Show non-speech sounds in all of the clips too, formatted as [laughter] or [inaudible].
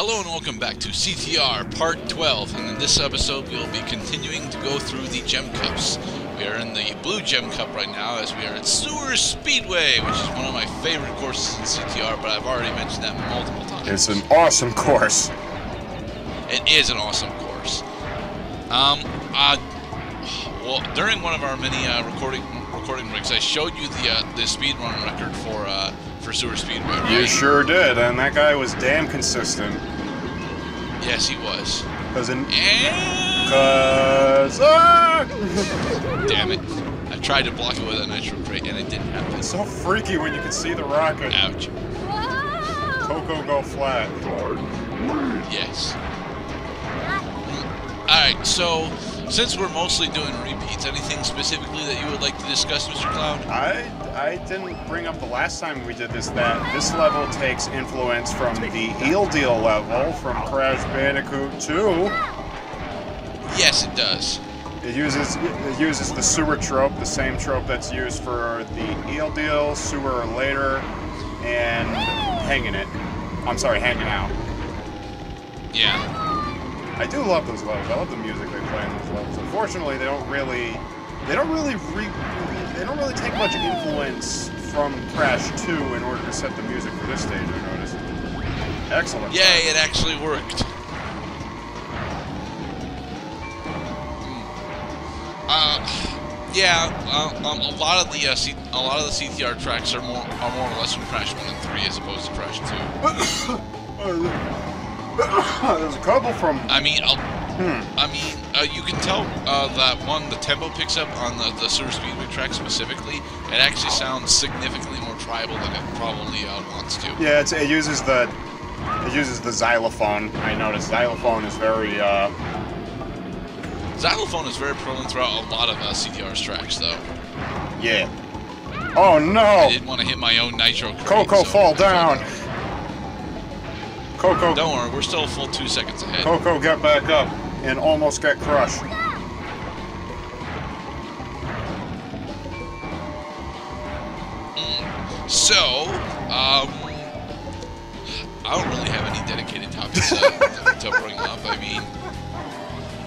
Hello and welcome back to CTR Part 12, and in this episode we'll be continuing to go through the Gem Cups. We are in the Blue Gem Cup right now as we are at Sewer Speedway, which is one of my favorite courses in CTR, but I've already mentioned that multiple times. It's an awesome course. It is an awesome course. Um, uh, well, during one of our many uh, recording recording rigs, I showed you the uh, the speed run record for uh, for Sewer Speedway. Right? You sure did, and that guy was damn consistent. Yes, he was. Cause in, And cause ah! [laughs] damn it, I tried to block it with a nitro crate and it didn't happen. it's so freaky when you can see the rocket. Ouch. Coco go flat. Yes. Alright, so since we're mostly doing repeats, anything specifically that you would like to discuss, Mr. Cloud? I I didn't bring up the last time we did this that this level takes influence from the Eel Deal level from Crash Bandicoot 2. Yes, it does. It uses it uses the sewer trope, the same trope that's used for the Eel Deal, Sewer Later, and Hanging It. I'm sorry, Hanging Out. Yeah. I do love those levels. I love the music they play those levels. Unfortunately, they don't really, they don't really re, they don't really take much influence from Crash 2 in order to set the music for this stage. I noticed. Excellent. Yay, it actually worked. Uh, yeah, uh, um, a lot of the uh, C- a lot of the CTR tracks are more are more or less from Crash One and Three as opposed to Crash Two. [coughs] There's a couple from. I mean, Hmm. I mean, uh, you can tell uh, that one the tempo picks up on the the Sewer Speedway track specifically. It actually sounds significantly more tribal than it probably uh, wants to. Yeah, it's, it uses the, it uses the xylophone. I noticed xylophone is very. uh... Xylophone is very prevalent throughout a lot of uh, CTR's tracks, though. Yeah. Oh no! I didn't want to hit my own nitro. crate, Coco, so fall down. Coco, Don't worry, we're still a full two seconds ahead. Coco, get back up and almost got crushed. So, um, I don't really have any dedicated topics uh, to, to bring up. I mean,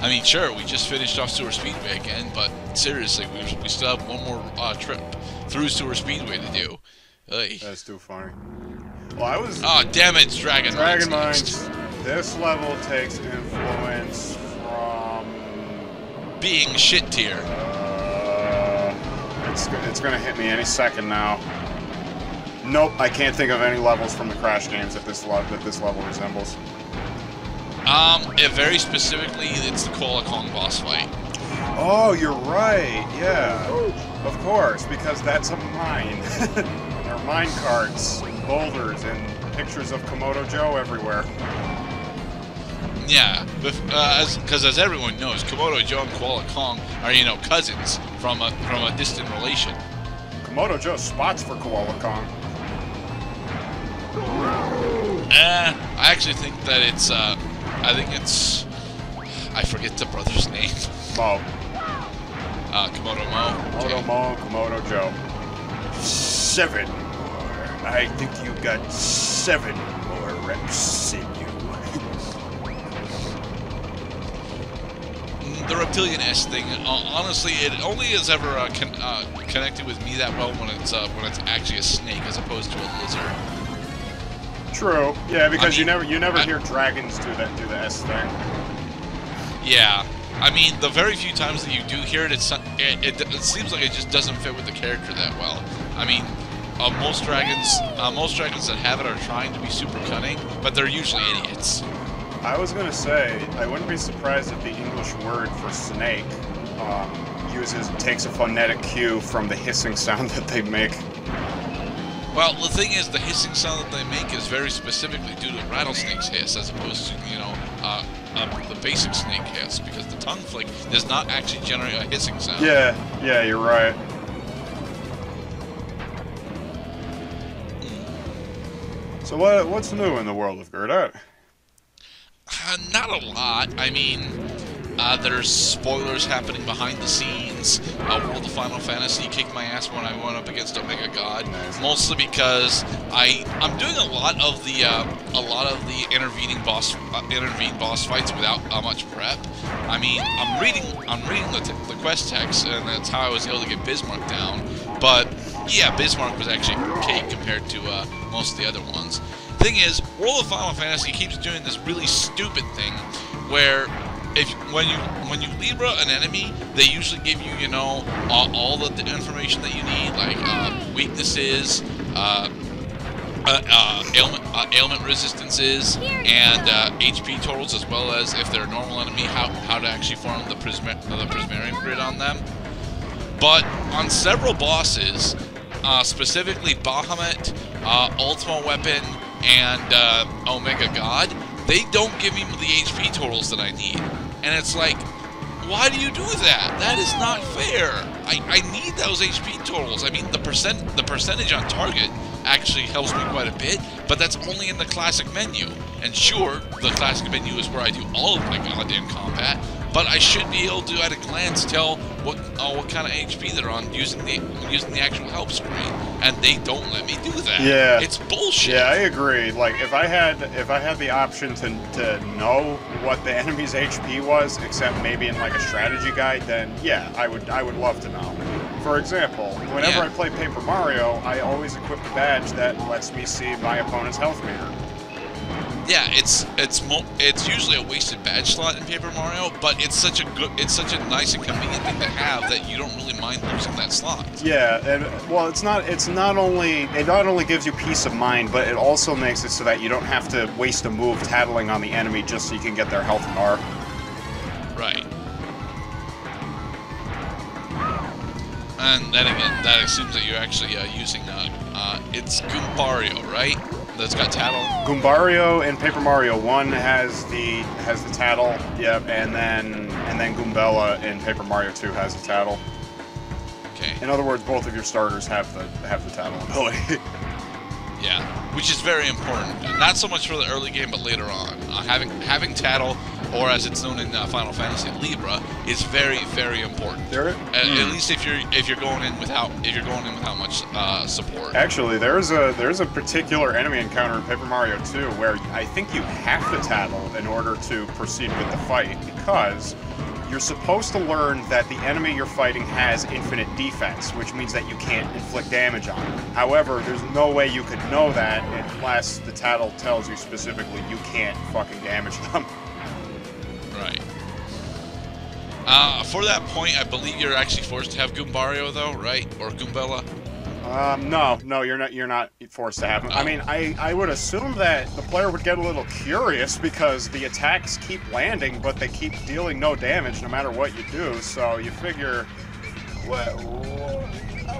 I mean, sure, we just finished off Sewer Speedway again, but seriously, we, we still have one more uh, trip through Sewer Speedway to do. Hey. That's too funny. Well, I was Oh, damn it, Dragon Dragon Mines. This level takes influence from. Being shit tier. Uh, it's it's gonna hit me any second now. Nope, I can't think of any levels from the Crash games that this le- that this level resembles. Um, it very specifically, it's the Koala Kong boss fight. Oh, you're right. Yeah, of course, because that's a mine. [laughs] there are mine carts, boulders, and pictures of Komodo Joe everywhere. Yeah, because as everyone knows, Komodo Joe and Koala Kong are you know cousins from a from a distant relation. Komodo Joe spots for Koala Kong. Eh, I actually think that it's uh, I think it's I forget the brother's name. Mo. Uh, Komodo Mo. Komodo Okay. Mo, Komodo Joe. Seven more. I think you got seven more reps in The reptilian S thing. Uh, honestly, it only is ever uh, con- uh, connected with me that well when it's uh, when it's actually a snake as opposed to a lizard. True. Yeah, because you mean, never you never I- hear dragons do that do the S thing. Yeah. I mean, the very few times that you do hear it, it's, it, it, it seems like it just doesn't fit with the character that well. I mean, uh, most dragons, uh, most dragons that have it are trying to be super cunning, but they're usually idiots. I was gonna say I wouldn't be surprised if the English word for snake um, uses takes a phonetic cue from the hissing sound [laughs] that they make. Well, the thing is, the hissing sound that they make is very specifically due to rattlesnake's hiss, as opposed to you know uh, um, the basic snake hiss, because the tongue flick does not actually generate a hissing sound. Yeah, yeah, you're right. So what what's new in the world of Gerdat? Uh, not a lot. I mean, Uh, there's spoilers happening behind the scenes. Uh, World of Final Fantasy kicked my ass when I went up against Omega God, mostly because I I'm doing a lot of the uh, a lot of the intervening boss uh, boss fights without uh, much prep. I mean, I'm reading I'm reading the, the quest text, and that's how I was able to get Bismarck down. But yeah, Bismarck was actually cake compared to uh, most of the other ones. The thing is, World of Final Fantasy keeps doing this really stupid thing where if when you when you Libra an enemy, they usually give you you know all, all the, the information that you need, like uh, weaknesses, uh, uh, uh, ailment uh, ailment resistances, and uh, HP totals, as well as if they're a normal enemy, how how to actually form the prisma the prismarium grid on them. But on several bosses, uh, specifically Bahamut, uh, Ultima Weapon, and uh, Omega God, they don't give me the HP totals that I need. And it's like, why do you do that? That is not fair. I, I need those HP totals. I mean, the percent the percentage on target actually helps me quite a bit, but that's only in the classic menu. And sure, the classic menu is where I do all of my goddamn combat, but I should be able to, at a glance, tell what uh, what kind of HP they're on using the using the actual help screen, and they don't let me do that. Yeah. it's bullshit. Yeah, I agree. Like if I had if I had the option to to know what the [laughs] enemy's HP was, except maybe in like a strategy guide, then yeah, I would I would love to know. For example, whenever Yeah. I play Paper Mario, I always equip the badge that lets me see my opponent's health meter. Yeah, it's it's mo- it's usually a wasted badge slot in Paper Mario, but it's such a good, it's such a nice and convenient thing to have that you don't really mind losing that slot. Yeah, and well, it's not it's not only it not only gives you peace of mind, but it also makes it so that you don't have to waste a move tattling on the enemy just so you can get their health bar. Right. And then again, that assumes that you're actually uh, using uh, uh, it's Goombario, right? That's got tattle. Goombario in Paper Mario One has the has the tattle, yep, and then and then Goombella in Paper Mario Two has the tattle. Okay. In other words, both of your starters have the have the tattle ability. [laughs] Yeah, which is very important. Not so much for the early game, but later on. Uh, having having tattle, or as it's known in uh, Final Fantasy, Libra, is very very important. there, At, at least if you're if you're going in without if you're going in without much uh, support. Actually, there's a there's a particular enemy encounter in Paper Mario 2 where I think you have to tattle in order to proceed with the fight because you're supposed to learn that the enemy you're fighting has infinite defense, which means that you can't inflict damage on them. However, there's no way you could know that unless the tattle tells you specifically you can't fucking damage them. [laughs] Right. Uh, for that point, I believe you're actually forced to have Goombario, though, right? Or Goombella? Um, no, no, you're not. You're not forced to have them. I Oh. mean, I, I would assume that the player would get a little curious because the attacks keep landing, but they keep dealing no damage no matter what you do. So you figure, what,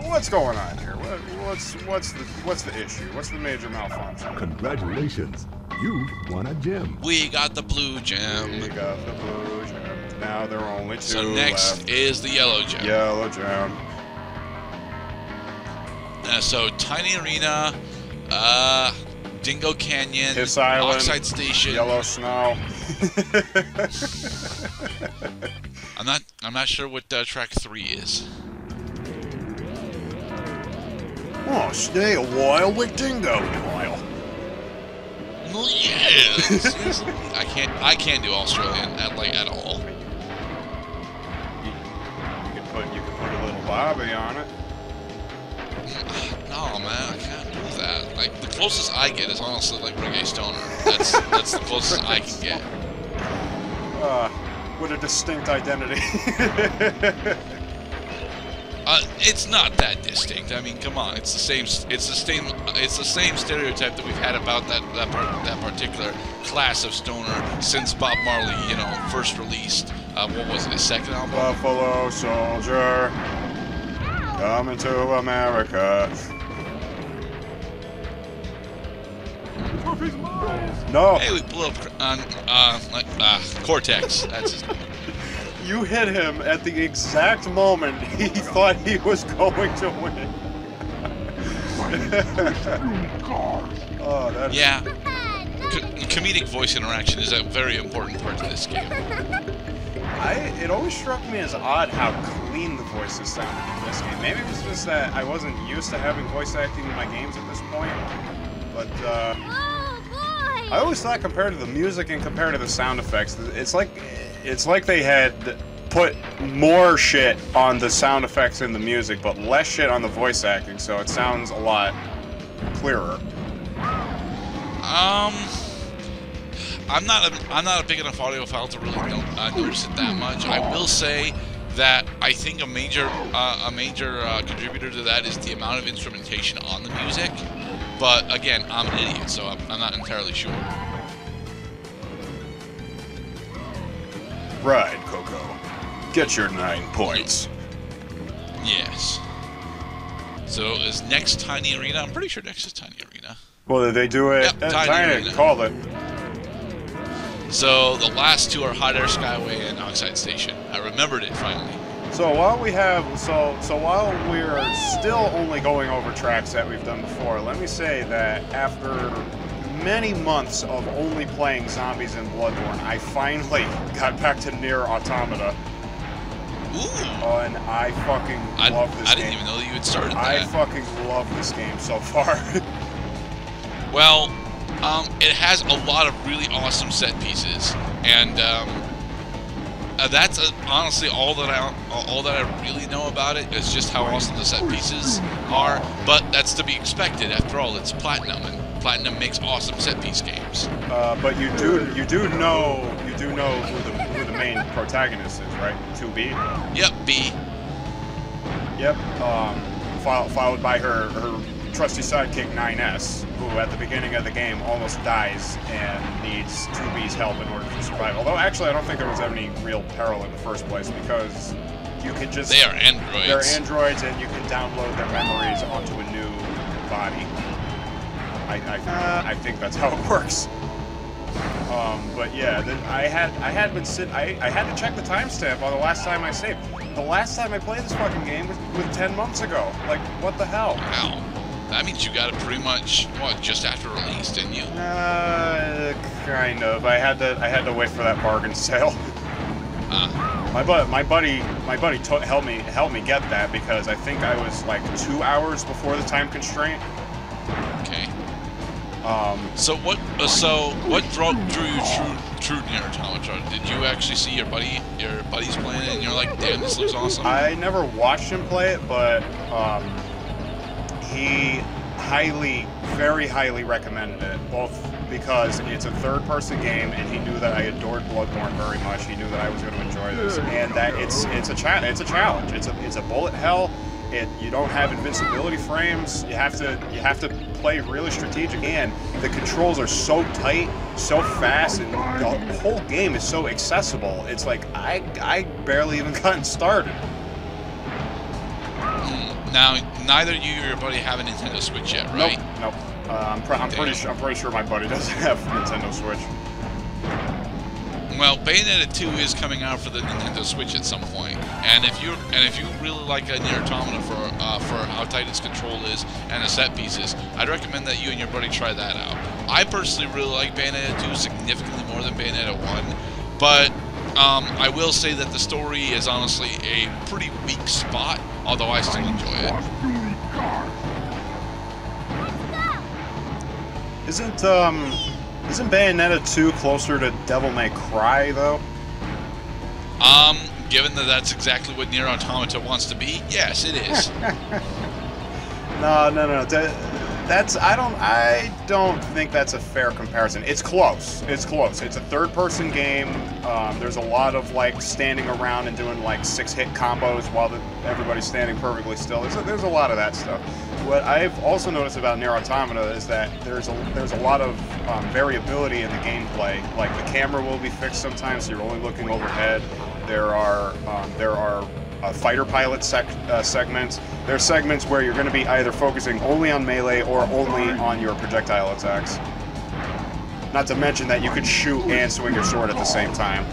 what's going on here? What, what's what's the what's the issue? What's the major malfunction? Congratulations, you've won a gem. We got the blue gem. We got the blue gem. Now there are only two So next left. is the yellow gem. Yellow gem. Uh, so Tiny Arena, uh, Dingo Canyon, Hiss Island, Oxide Station. Yellow snow. [laughs] I'm not. I'm not sure what uh, track three is. oh, stay a while with Dingo While. Yeah. [laughs] I can't. I can't do Australian at like at all. You, you could put you could put a little Bobby on it. No, man, I can't do that. Like the closest I get is honestly like reggae stoner. That's that's the closest I can get. [laughs] Uh, with a distinct identity. [laughs] Uh, it's not that distinct. I mean, come on, it's the same. It's the same. It's the same stereotype that we've had about that that, part, that particular class of stoner since Bob Marley, you know, first released. Uh, what was it? His second album. Buffalo Soldier, coming to America. No, Hey, we blew up on uh, like, uh, Cortex. That's his name. You hit him at the exact moment [laughs] he thought he was going to win. [laughs] oh, that Yeah. Co- comedic voice interaction is a very important part of this game. I it always struck me as odd how clean the voices sounded in this game. Maybe it was just that I wasn't used to having voice acting in my games at this point. But uh, Oh boy! I always thought compared to the music and compared to the sound effects, it's like it's like they had put more shit on the sound effects and the music, but less shit on the voice acting, so it sounds a lot clearer. Um, I'm not a, I'm not a big enough audiophile to really uh, notice it that much. I will say that I think a major uh, a major uh, contributor to that is the amount of instrumentation on the music. But again, I'm an idiot, so I'm, I'm not entirely sure. Right, Coco. Get your nine points. Yes. So is next Tiny Arena? I'm pretty sure next is Tiny Arena. Well, did they do it? Yep, uh, Tiny Tiny Arena. called it. So the last two are Hot Air Skyway and Oxide Station. I remembered it finally. So while we have so so while we're still only going over tracks that we've done before, let me say that after many months of only playing zombies and Bloodborne, I finally [laughs] got back to Nier Automata, Ooh. oh, and I fucking I, love this I didn't game. even know that you had started I that. fucking love this game so far. [laughs] Well, um, it has a lot of really awesome set pieces, and um, uh, that's uh, honestly all that I all that I really know about it is just how awesome the set pieces are. But that's to be expected. After all, it's platinum, and platinum makes awesome set piece games. uh, but you do you do know you do know who the who the main protagonist is, right? 2B. Yep, B. Yep. Um, fol- followed by her, her trusty sidekick 9S, who at the beginning of the game almost dies and needs 2B's help in order to survive. Although actually, I don't think there was any real peril in the first place because you can just They are androids. they're androids and you can download their memories onto a new body. I I, I think that's how it [laughs] works. Um, but yeah, the, I had I had been sit I, I had to check the timestamp on the last time I saved. The last time I played this fucking game was, was ten months ago. Like what the hell? Wow. That means you got it pretty much what just after release, didn't you? Uh, kind of. I had to I had to wait for that bargain [laughs] sale. Ah, My bu- my buddy my buddy to- helped me helped me get that because I think I was like two hours before the time constraint. okay. Um, So what? Uh, so what drew, drew you true true Nier? Did you actually see your buddy your buddies playing it, and you're like, damn, this looks awesome? I never watched him play it, but um, he highly, very highly recommended it. Both because it's a third-person game, and he knew that I adored Bloodborne very much. He knew that I was going to enjoy this, and that it's it's a cha- it's a challenge. It's a it's a bullet hell. It you don't have invincibility frames. You have to you have to play really strategic, and the controls are so tight, so fast, and the whole game is so accessible. It's like I I barely even [laughs] gotten started. Now, neither you or your buddy have a Nintendo Switch yet, right? Nope. Nope. Uh, I'm, pr- I'm pretty sure. I'm pretty sure my buddy doesn't [laughs] have Nintendo Switch. Well, Bayonetta 2 is coming out for the Nintendo Switch at some point, and if you and if you really like a Nier Automata for uh, for how tight its control is and the set pieces, I'd recommend that you and your buddy try that out. I personally really like Bayonetta 2 significantly more than Bayonetta 1, but um, I will say that the story is honestly a pretty weak spot, although I still enjoy it. Isn't um, isn't Bayonetta 2 closer to Devil May Cry though? Um, given that that's exactly what Nier Automata wants to be, yes, it is. [laughs] No, no, no. That, that's I don't I don't think that's a fair comparison. It's close. It's close. It's a third-person game. Um, there's a lot of like standing around and doing like six-hit combos while the, everybody's standing perfectly still. There's a, there's a lot of that stuff. What I've also noticed about Nier Automata is that there's a there's a lot of um, variability in the gameplay. Like the camera will be fixed sometimes, so you're only looking overhead. There are um, there are uh, fighter pilot sec- uh, segments. There are segments where you're going to be either focusing only on melee or only on your projectile attacks. Not to mention that you could shoot and swing your sword at the same time.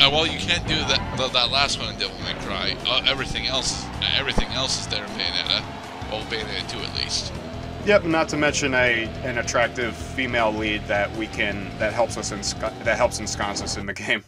Uh, well, you can't do that that, that last one in Devil May Cry. Uh, everything else, everything else is there in Bayonetta. Well, Bayonetta 2 at least. Yep, not to mention a an attractive female lead that we can that helps us ensc- that helps ensconce us in the [laughs] game.